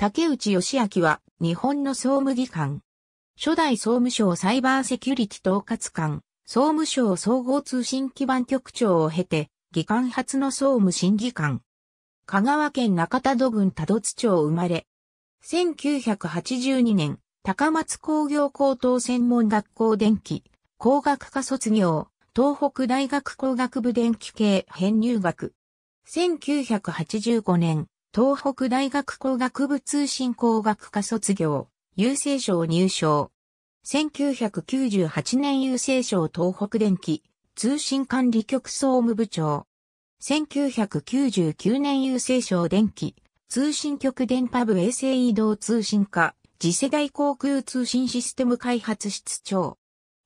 竹内義明は日本の総務議官。初代総務省サイバーセキュリティ統括官、総務省総合通信基盤局長を経て、議官初の総務審議官。香川県中田戸郡多度津町生まれ。1982年、高松工業高等専門学校電気、工学科卒業、東北大学工学部電気系編入学。1985年、東北大学工学部通信工学科卒業。郵政省入省。1998年郵政省東北電気通信管理局総務部長。1999年郵政省電気通信局電波部衛星移動通信課次世代航空通信システム開発室長。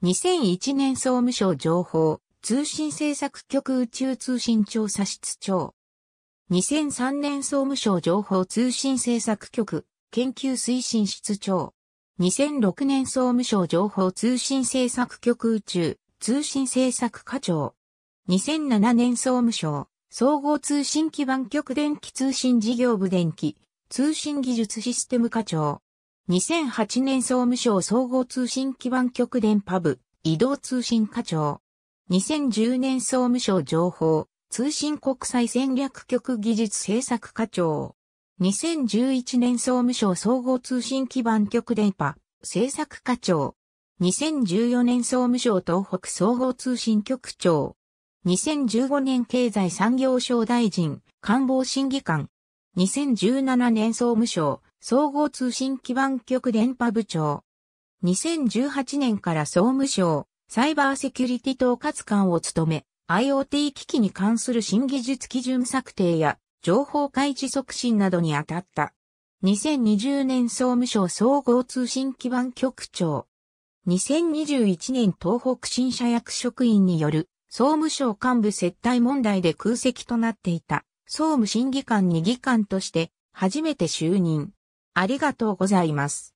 2001年総務省情報通信政策局宇宙通信調査室長。2003年総務省情報通信政策局研究推進室長。2006年総務省情報通信政策局宇宙通信政策課長。2007年総務省総合通信基盤局電気通信事業部電気通信技術システム課長。2008年総務省総合通信基盤局電波部移動通信課長。2010年総務省情報通信国際戦略局技術政策課長。2011年総務省総合通信基盤局電波、政策課長。2014年総務省東北総合通信局長。2015年経済産業省大臣、官房審議官。2017年総務省総合通信基盤局電波部長。2018年から総務省サイバーセキュリティ統括官を務め、IoT 機器に関する新技術基準策定や情報開示促進などに当たった。2020年総務省総合通信基盤局長。2021年東北新社役職員による総務省幹部接待問題で空席となっていた総務審議官に議官として初めて就任。ありがとうございます。